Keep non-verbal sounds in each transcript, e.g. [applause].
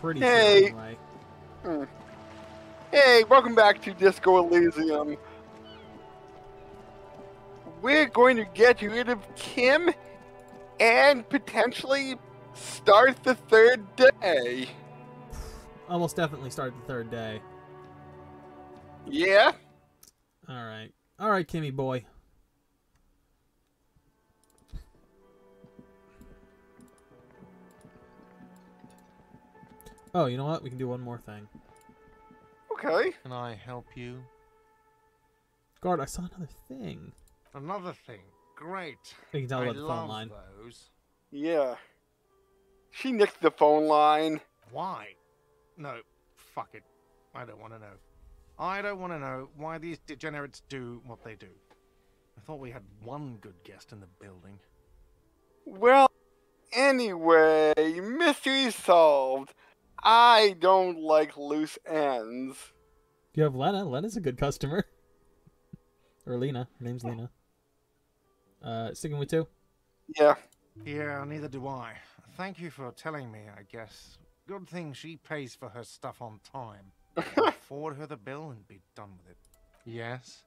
Pretty Hey. sure anyway. Mm. Hey, welcome back to Disco Elysium. We're going to get rid of Kim and potentially start the third day. Almost definitely start the third day. Yeah? All right. All right, Kimmy boy. Oh, you know what? We can do one more thing. Okay. Can I help you? Guard, I saw another thing. Another thing. Great. You can tell I about the phone line. those. Yeah. She nicked the phone line. Why? No, fuck it. I don't want to know. I don't want to know why these degenerates do what they do. I thought we had one good guest in the building. Well, anyway, mystery solved. I don't like loose ends. You have Lena. Lena's a good customer. or Lena. Her name's Lena. Uh, sticking with two. Yeah. Yeah, neither do I. Thank you for telling me, I guess. Good thing she pays for her stuff on time. [laughs] Forward her the bill and be done with it. Yes?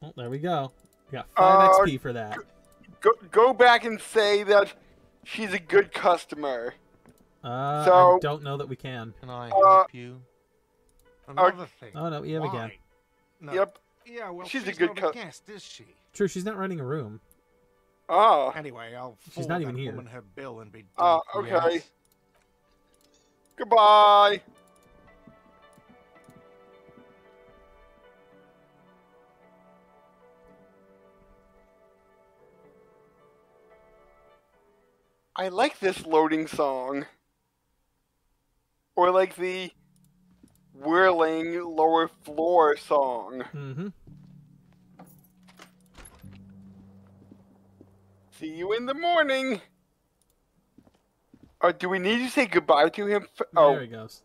Well, there we go. We got five Uh, XP for that. Go, go back and say that she's a good customer. Uh, I don't know that we can. Can I Uh, help you? Another thing. Oh no, we have again. Why? No. Yep. Yeah, well, She's she's, a good not cu- a guest, is she? True, she's not renting a room. Ah. Anyway, I'll She's not even here. woman her bill and be done. Ah, okay. Yes? Goodbye. I like this loading song. Or like the whirling lower floor song. Mm-hmm. See you in the morning. Or do we need to say goodbye to him? f- There Oh, he goes.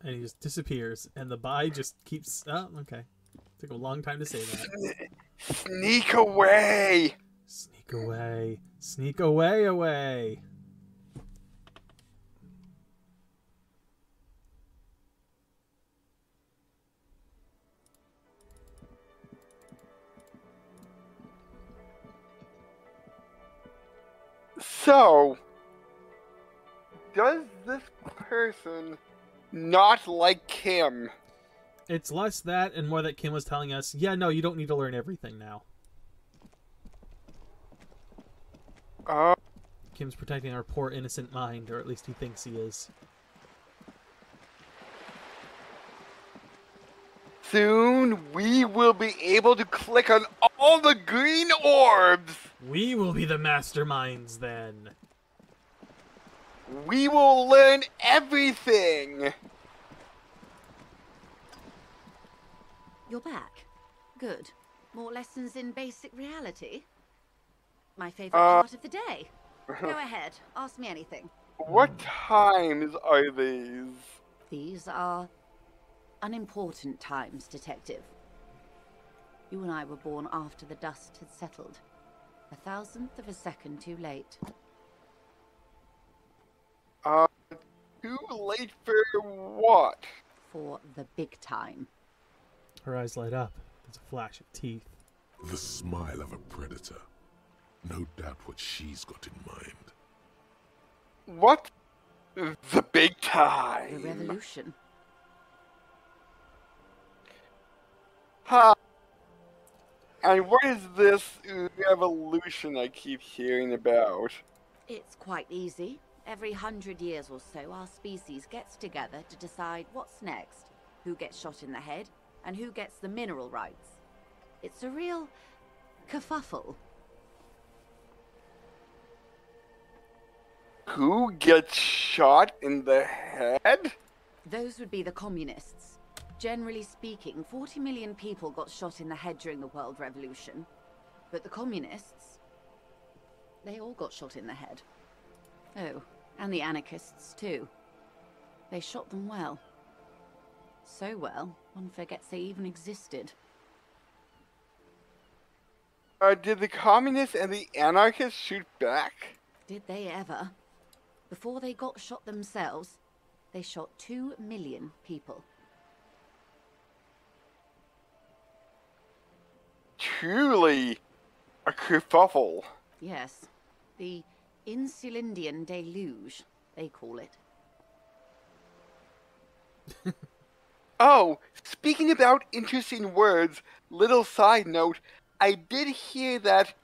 And he just disappears, and the bye just keeps. Oh, okay. Took a long time to say that. sneak away. Sneak away. Sneak away, away. Person not like Kim? It's less that and more that Kim was telling us, yeah, no, you don't need to learn everything now. Uh, Kim's protecting our poor innocent mind, or at least he thinks he is. soon we will be able to click on all the green orbs. We will be the masterminds then. We will learn everything. You're back. Good. More lessons in basic reality? My favorite Uh. part of the day. [laughs] Go ahead, ask me anything. What times are these? These are unimportant times, Detective. You and I were born after the dust had settled. A thousandth of a second too late. Too late for what? For the big time. Her eyes light up. There's a flash of teeth. The smile of a predator. No doubt what she's got in mind. What? The big time. The time. revolution. Ha! And what is this revolution I keep hearing about? It's quite easy. Every hundred years or so, our species gets together to decide what's next, who gets shot in the head, and who gets the mineral rights. It's a real kerfuffle. Who gets shot in the head? Those would be the communists. Generally speaking, 40 million people got shot in the head during the World Revolution. But the communists, they all got shot in the head. Oh, and the anarchists too. They shot them well. So well, one forgets they even existed. Uh, did the communists and the anarchists shoot back? Did they ever? Before they got shot themselves, they shot two million people. Truly a kerfuffle. Yes, the Insulindian deluge, they call it. [laughs] Oh, speaking about interesting words, little side note, I did hear that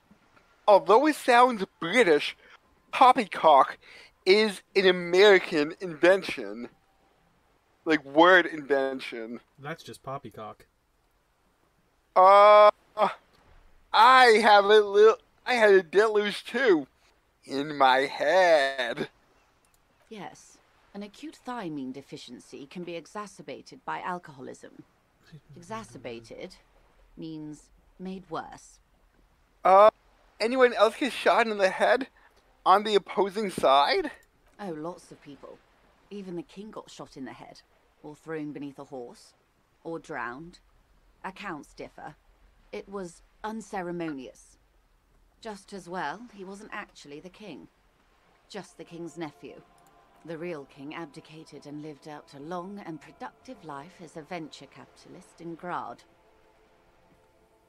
although it sounds British, poppycock is an American invention. Like word invention. That's just poppycock. Uh I have a little I had a deluge too. In my head. Yes, an acute thiamine deficiency can be exacerbated by alcoholism. Exacerbated means made worse. Uh anyone else get shot in the head on the opposing side? Oh, lots of people. Even the king got shot in the head, or thrown beneath a horse, or drowned. Accounts differ. It was unceremonious. Just as well, he wasn't actually the king. Just the king's nephew. The real king abdicated and lived out a long and productive life as a venture capitalist in Graad.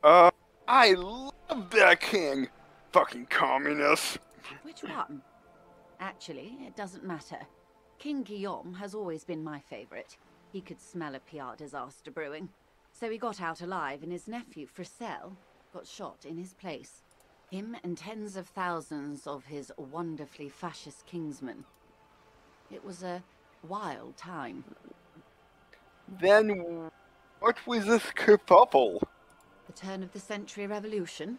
Uh, I love that king. Fucking communist. Which one? Actually, it doesn't matter. King Guillaume has always been my favorite. He could smell a PR disaster brewing. So he got out alive, and his nephew, Frisell, got shot in his place. Him and tens of thousands of his wonderfully fascist kingsmen. It was a wild time. Then what was this kerfuffle? The turn of the century revolution?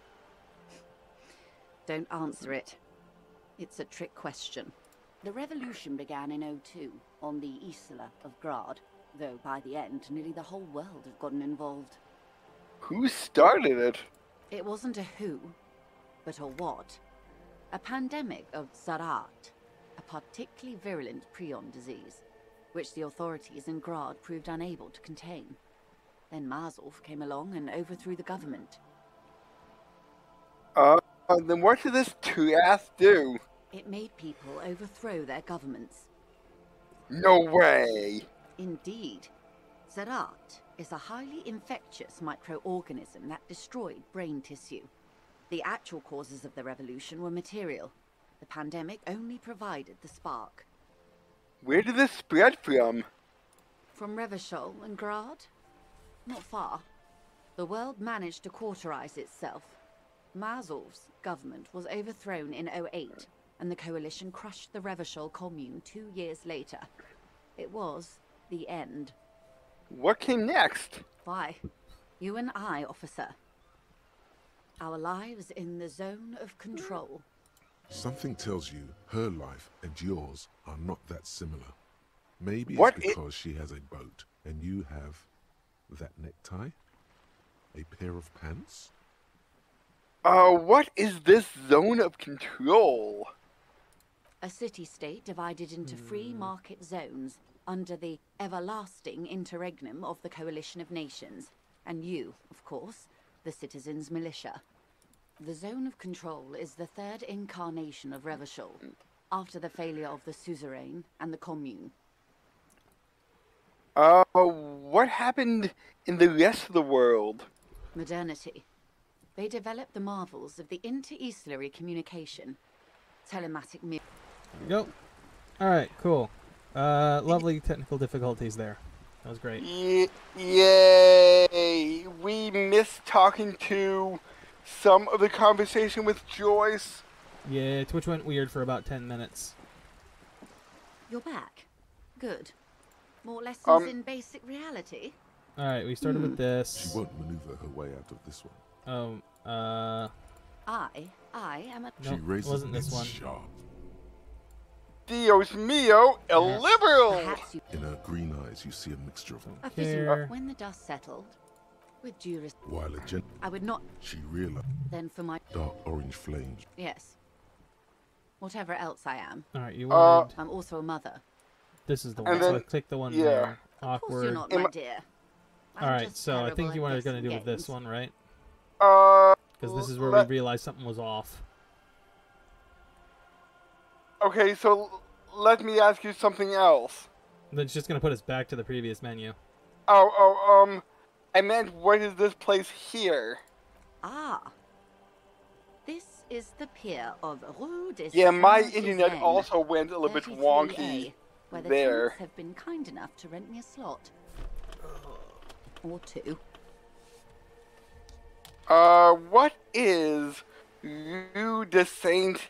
Don't answer it. It's a trick question. The revolution began in 02 on the Isla of Graad, though by the end, nearly the whole world had gotten involved. Who started it? It wasn't a who, but a what. A pandemic of Zarat, a particularly virulent prion disease, which the authorities in Graad proved unable to contain. Then Mazov came along and overthrew the government. Uh, then what did this two-ass do? It made people overthrow their governments. No way. Indeed. Zarat is a highly infectious microorganism that destroyed brain tissue. The actual causes of the revolution were material. The pandemic only provided the spark. Where did this spread from? From Revachol and Graad? Not far. The world managed to cauterize itself. Mazov's government was overthrown in 08, and the coalition crushed the Revachol commune two years later. It was the end. What came next? Why? You and I, officer. Our lives in the zone of control. Something tells you her life and yours are not that similar. Maybe What it's i- because she has a boat and you have that necktie? A pair of pants? Uh, what is this zone of control? A city-state divided into free market zones under the everlasting interregnum of the Coalition of Nations, and you, of course, the citizens' militia. The zone of control is the third incarnation of Revachol, after the failure of the suzerain and the commune. Uh, what happened in the rest of the world? Modernity. They developed the marvels of the inter-eastlery communication, telematic mi- There go. All right, cool. Uh, lovely technical difficulties there. That was great. Ye- yay! We missed talking to some of the conversation with Joyce. Yeah, Twitch went weird for about 10 minutes. You're back. Good. More lessons Um, in basic reality? All right, we started with this. She won't maneuver her way out of this one. Um, uh, I, I am a... She Nope, raises wasn't this one. sharp. Dios mio, a Yeah. liberal! You... In her green eyes, you see a mixture of A fitting... When the dust settled, with due res- while a gent I would not she realized then for my... dark orange flames. Yes. Whatever else I am, all right, you Uh. I'm also a mother. this is the and one. so then- click the one yeah. there. Of course Awkward. you're not, my dear. All right, so I think you at wanted going to guessing do with this one, right? Uh, Because this is where let- we realized something was off. okay, so let me ask you something else. Then it's just gonna put us back to the previous menu. Oh, oh, um, I meant what is this place here? Ah. This is the pier of Rue des Yeah, my internet also went a little bit 33A, wonky. where the there. have been kind enough to rent me a slot. Or two. Uh, what is Rue de Saint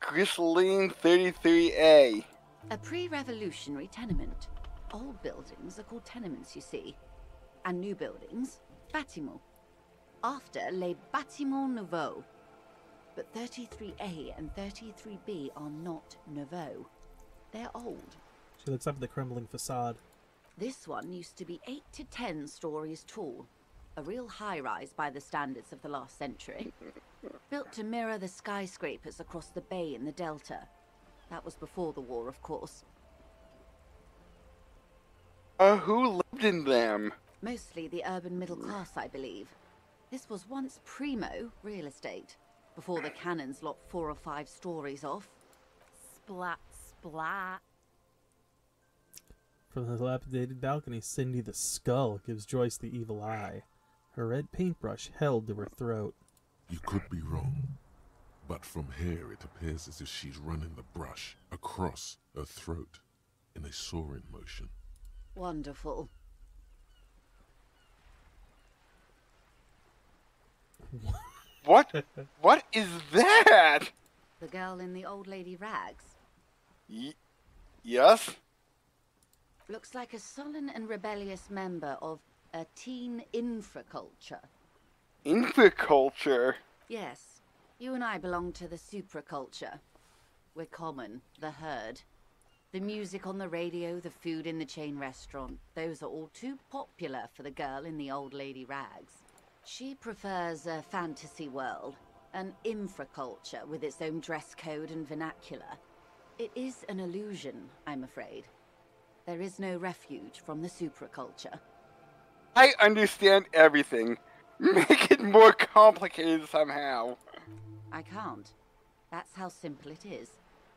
Ghislaine 33A? A pre-revolutionary tenement. Old buildings are called tenements, you see. And new buildings, bâtiments. After les bâtiments nouveaux. But 33A and 33B are not nouveaux. They're old. She looks up at the crumbling facade. This one used to be 8 to 10 stories tall. A real high-rise by the standards of the last century. [laughs] Built to mirror the skyscrapers across the bay in the Delta. That was before the war, of course. Uh, who lived in them? Mostly the urban middle mm. class, I believe. This was once primo real estate, before the cannons lopped four or five stories off. Splat, splat. From the dilapidated balcony, Cindy the Skull gives Joyce the evil eye, her red paintbrush held to her throat. You could be wrong. But from here it appears as if she's running the brush across her throat in a soaring motion. Wonderful. What? what is that? The girl in the old lady rags. Y- yes? Looks like a sullen and rebellious member of a teen infraculture. Infraculture. Yes, you and I belong to the supraculture. We're common, the herd. The music on the radio, the food in the chain restaurant, those are all too popular for the girl in the old lady rags. She prefers a fantasy world, an infraculture with its own dress code and vernacular. It is an illusion, I'm afraid. There is no refuge from the supraculture. I understand everything. [laughs] Make it more complicated somehow. I can't. That's how simple it is.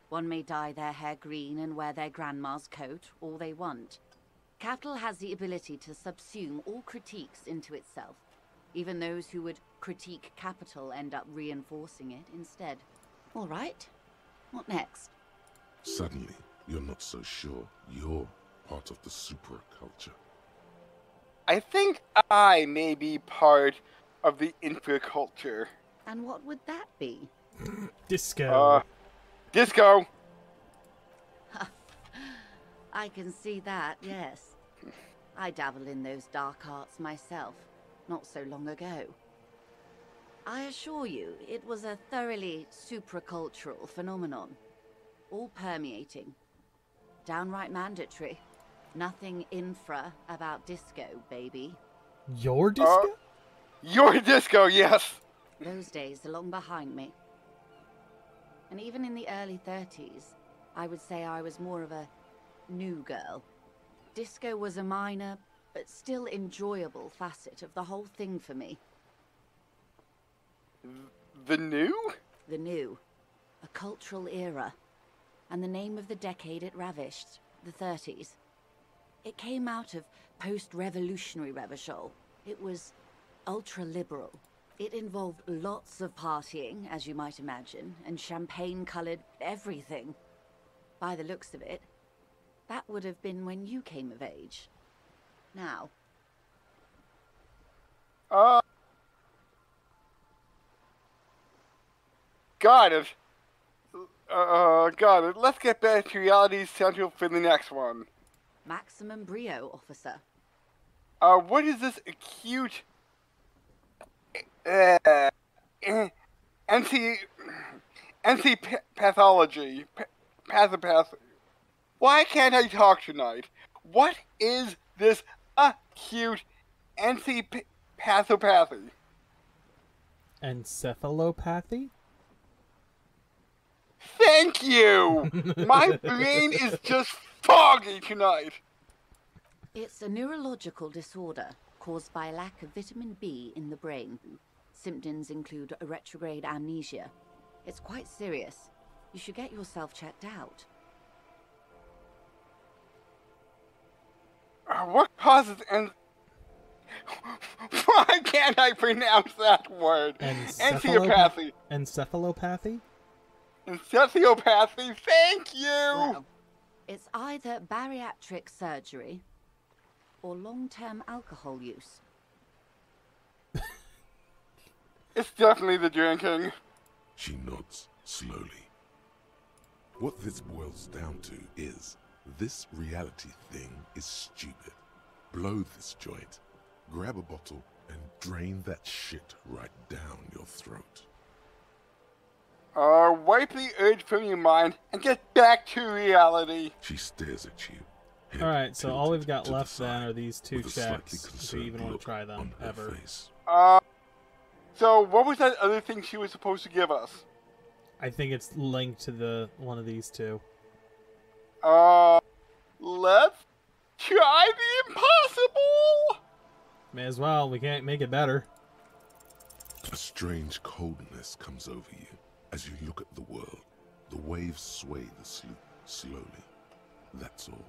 One may dye their hair green and wear their grandma's coat all they want. Capital has the ability to subsume all critiques into itself. Even those who would critique capital end up reinforcing it instead. All right. What next? Suddenly, you're not so sure you're part of the superculture. I think I may be part of the infraculture. And what would that be? [laughs] Disco. Uh, disco. [laughs] I can see that, yes. I dabble in those dark arts myself, not so long ago. I assure you, it was a thoroughly supracultural phenomenon. All permeating. Downright mandatory. Nothing infra about disco, baby. Your uh, disco? Your disco, yes. Those days are long behind me. And even in the early 30s, I would say I was more of a new girl. Disco was a minor, but still enjoyable facet of the whole thing for me. The new? The new. A cultural era. And the name of the decade it ravished, the 30s. It came out of post-revolutionary Revachol. It was ultra-liberal. It involved lots of partying, as you might imagine, and champagne-colored everything. By the looks of it, that would have been when you came of age. Now, Uh. Got it. Uh, got it. Let's get back to Reality Central for the next one. maximum brio, officer. Uh, what is this acute uh, [clears throat] eh, NC NC pa- pathology pa- pathopath? Why can't I talk tonight? What is this acute NC p- pathopathy? Encephalopathy? Thank you. [laughs] My brain is just foggy tonight. It's a neurological disorder caused by a lack of vitamin B in the brain. Symptoms include a retrograde amnesia. It's quite serious. You should get yourself checked out. Uh, what causes and [laughs] why can't I pronounce that word? Encephalopathy. Encephalopathy. Encephalopathy? Encephalopathy. Thank you. Well, it's either bariatric surgery or long-term alcohol use. [laughs] It's definitely the drinking. She nods slowly. What this boils down to is this reality thing is stupid. Blow this joint, grab a bottle, and drain that shit right down your throat. Uh, wipe the urge from your mind and get back to reality. She stares at you. Alright, so all we've got to the left then are these two with a slightly checks, if we even want to try them, on ever. face. Uh, so what was that other thing she was supposed to give us? I think it's linked to the one of these two. Uh, let's try the impossible. May as well, we can't make it better. A strange coldness comes over you as you look at the world. The waves sway the sloop slowly. That's all.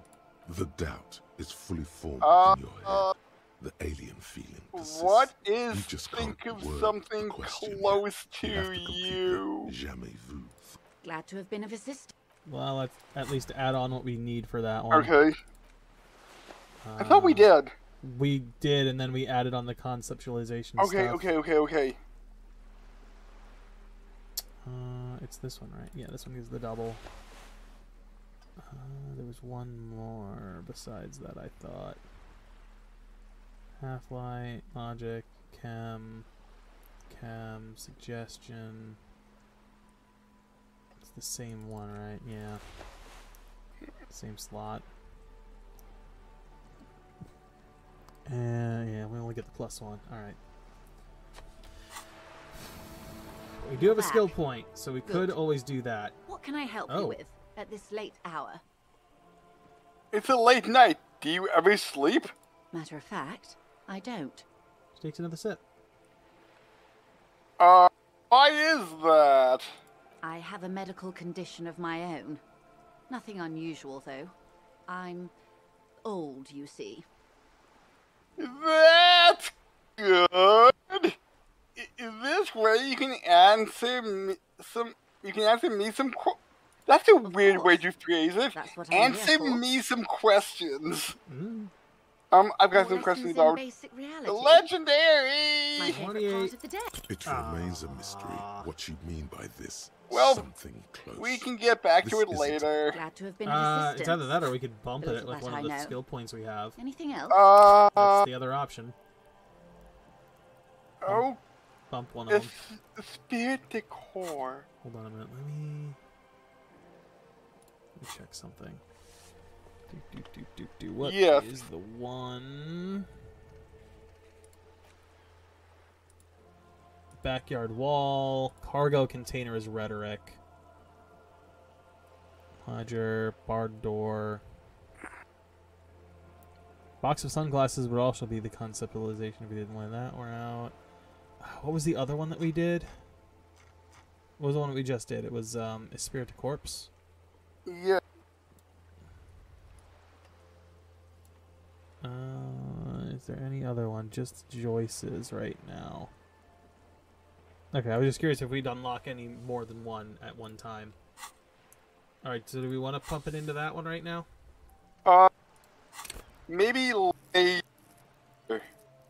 The doubt is fully formed Uh, in your head. uh, the alien feeling persists. What You just think can't of something question yet. close You have to complete the you? Jamais vu. Glad to have been of assistance. Well, let's at least add on what we need for that one. Okay, I thought we Uh, did. We did, and then we added on the conceptualization Okay, stuff. okay, okay, okay. Uh, it's this one, right? Yeah, this one is the double. Uh, there was one more besides that, I thought. Half light, logic, chem, chem, suggestion. It's the same one, right? Yeah. Same slot. And yeah, we only get the plus one. Alright. We do have a skill point, so we Good. could always do that. What can I help Oh. you with at this late hour? It's a late night. Do you ever sleep? Matter of fact, I don't. She takes another sip. Uh, why is that? I have a medical condition of my own. Nothing unusual, though. I'm old, you see. That's good. I- This way you can answer me some. You can answer me some. Qu- That's a weird way to phrase it. That's what I'm here answer for. me some questions. Mm. Um, I've got some questions lessons about basic reality. My legendary. favorite part of the day. It remains a mystery Ah. what you mean by this. Well, something close. We can get back to This it isn't- later. Glad to have been Uh, it's either that or we could bump A it little with one I of the know. skill points we have. Anything else? Uh, That's the other option. oh, Bump one of them. spirit decor. Hold on a minute. Let me, let me check something. Do, do, do, do, do. What is Yes. the one? Backyard wall. Cargo container is rhetoric. Ledger. Barred door. Box of sunglasses would also be the conceptualization if we didn't win that. We're out. What was the other one that we did? What was the one that we just did? It was um, Esprit de Corps. Yeah. Uh, is there any other one? Just Joyce's right now. Okay, I was just curious if we'd unlock any more than one at one time. Alright, so do we want to pump it into that one right now? Uh, maybe later.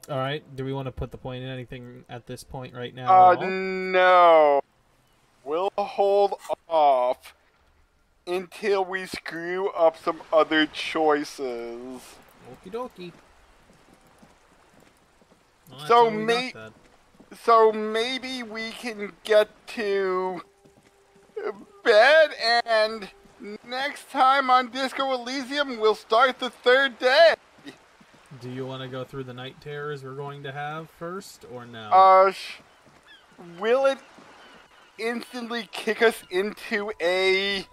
Alright, do we want to put the point in anything at this point right now? Uh, no. We'll hold off until we screw up some other choices. Okie dokie. Well, So may- So maybe we can get to bed and next time on Disco Elysium we'll start the third day. Do you want to go through the night terrors we're going to have first, or no? Uh, will it instantly kick us into a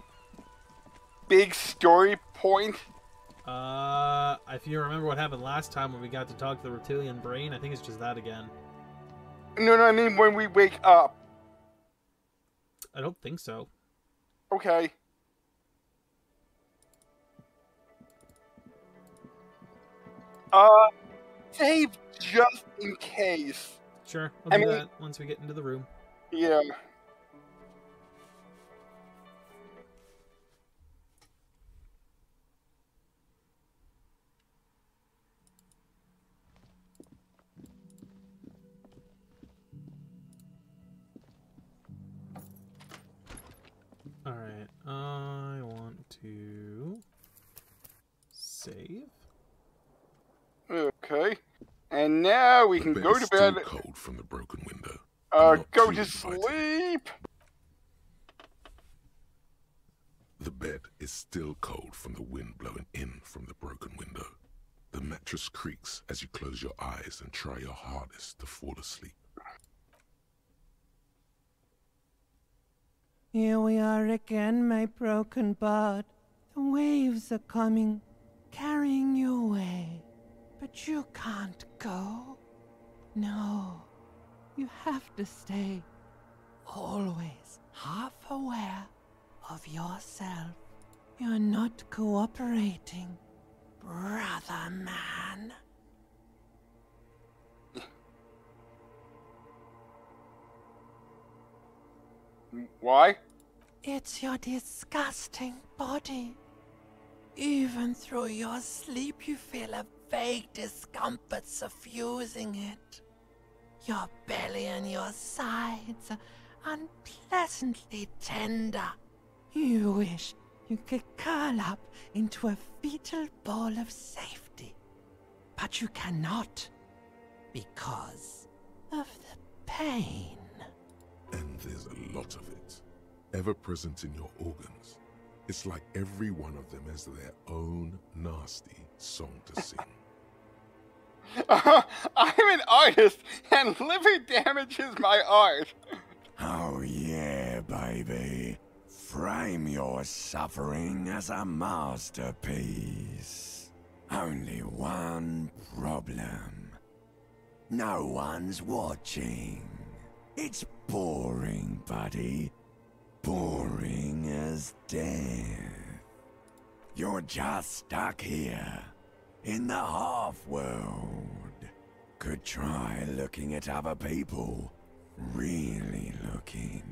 big story point? Uh, if you remember what happened last time when we got to talk to the reptilian brain, I think it's just that again. No, no, I mean when we wake up. I don't think so. Okay. Uh, save just in case. Sure, I'll I do mean- that once we get into the room. Yeah. We The can bed go to bed. cold from the broken window. Uh, go to inviting. sleep. The bed is still cold from the wind blowing in from the broken window. The mattress creaks as you close your eyes and try your hardest to fall asleep. Here we are again, my broken bud. The waves are coming, carrying you away. But you can't go. No, you have to stay. Always half aware of yourself. You're not cooperating, brother man. Why? It's your disgusting body. Even through your sleep, you feel a vague discomfort suffusing it. Your belly and your sides are unpleasantly tender. You wish you could curl up into a fetal ball of safety. But you cannot because of the pain. And there's a lot of it, ever present in your organs. It's like every one of them has their own nasty song to sing. [laughs] I'm an artist, and liver damage is my art. Oh, yeah, baby. Frame your suffering as a masterpiece. Only one problem. No one's watching. It's boring, buddy. Boring as death. You're just stuck here, in the half world. Could try looking at other people. Really looking.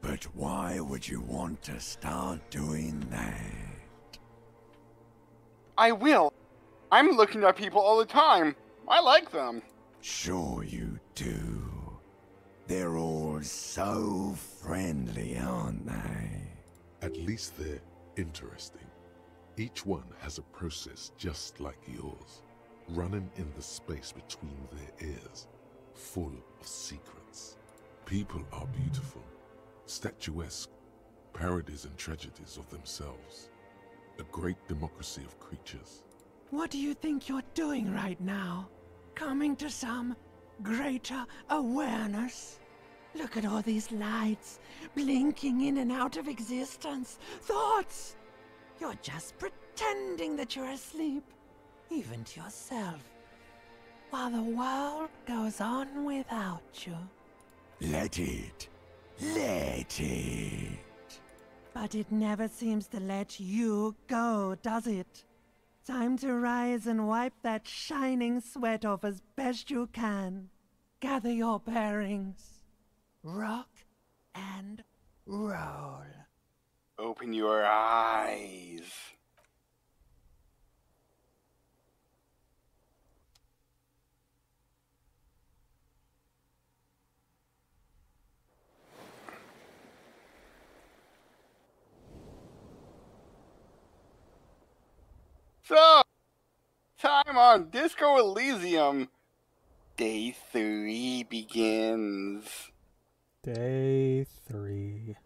But why would you want to start doing that? I will. I'm looking at people all the time. I like them. Sure you do. They're all so friendly, aren't they? At least they're interesting. Each one has a process just like yours, running in the space between their ears, full of secrets. People are beautiful, statuesque, parodies and tragedies of themselves. A great democracy of creatures. What do you think you're doing right now? Coming to some greater awareness? Look at all these lights blinking in and out of existence. Thoughts! You're just pretending that you're asleep, even to yourself, while the world goes on without you. Let it. Let it. But it never seems to let you go, does it? Time to rise and wipe that shining sweat off as best you can. Gather your bearings. Rock and roll. Open your eyes. So, time on Disco Elysium. Day three begins. Day three.